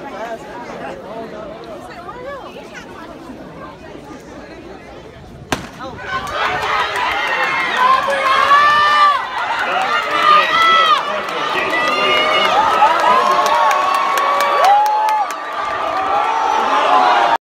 fast, fast.